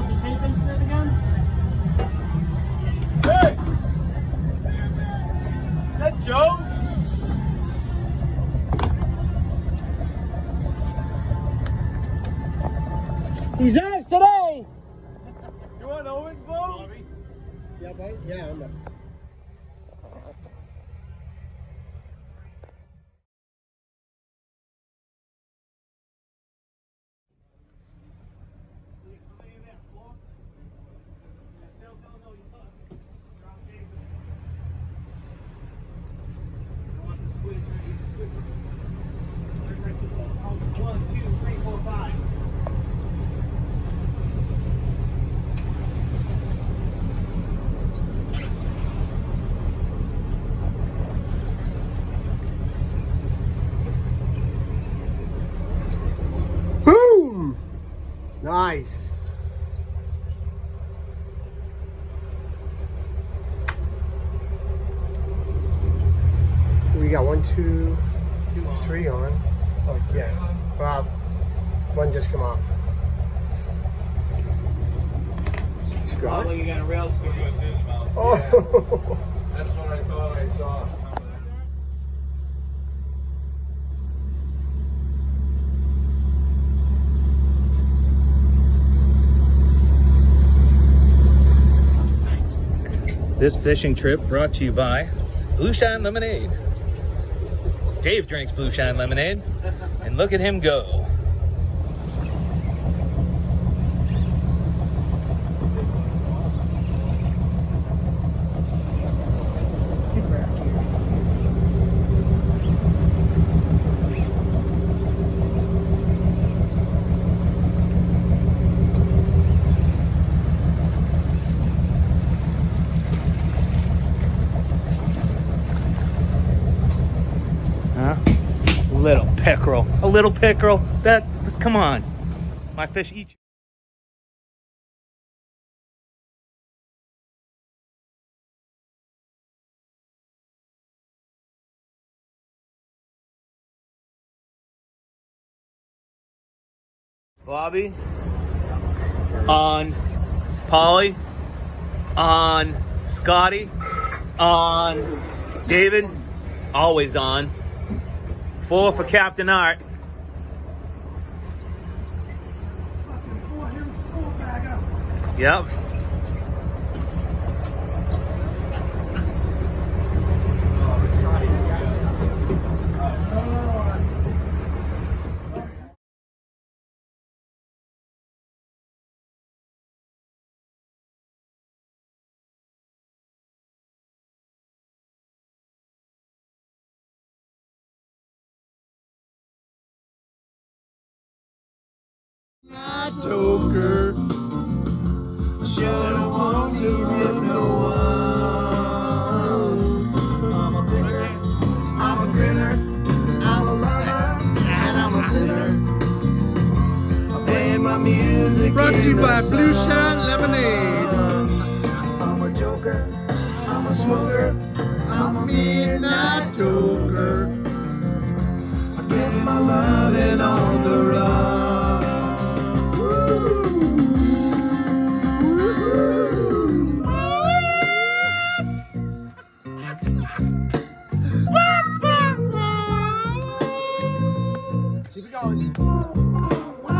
reminiscing about the tape incident again? Hey! Is that Joe? He's ours today! You want Owens boat? Yeah, boy. Yeah, I'm up. One, two, three, four, five. Boom! Nice. We got one, two, three on. Oh, yeah. Wow. One just come off. Oh, Scott? look, you got a rail scoop. was his mouth. Oh. That's what I thought I saw. This fishing trip brought to you by Blueshine Lemonade. Dave drinks Blueshine Lemonade, and look at him go. Huh? Little pickerel. A little pickerel. That, come on. My fish eat you. Bobby on Polly on Scotty on David always on Four for Captain Art. Yep. Joker. Should've wanted with no one. I'm a grinner, I'm a grinner, I'm a lover, and I'm a sinner. I play my music Brought to you by Blue. Shine Lemonade. I'm a joker, I'm a smoker, I'm a midnight joker. I give my love loving on the run. wow.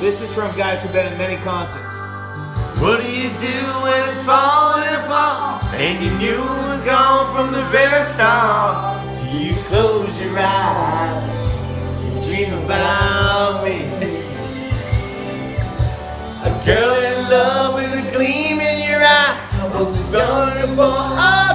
This is from guys who've been in many concerts. What do you do when it's falling apart and you knew it was gone from the very start? Do you close your eyes and dream about me? A girl in love with a gleam in your eye was a vulnerable object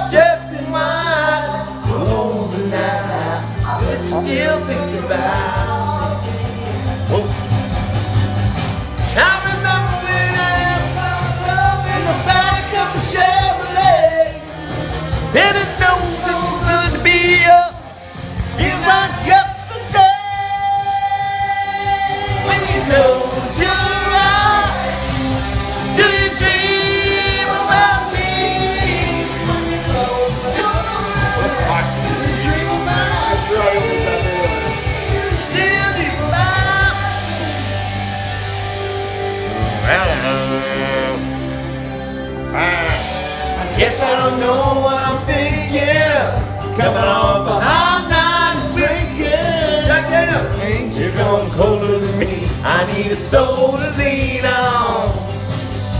coming off a hot night drinking. Jack Daniel, ain't you come colder than me? I need a soul to lean on.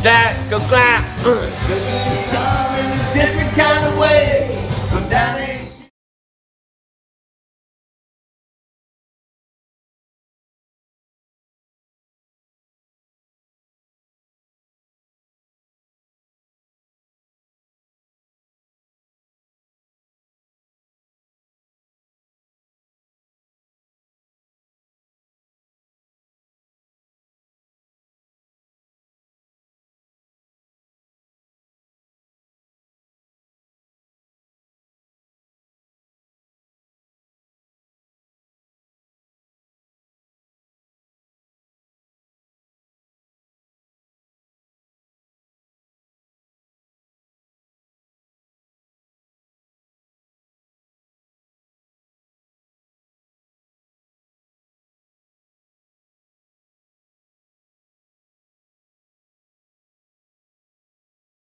Jack, go clap. Looking Cause it's in a different kind of way, but that ain't.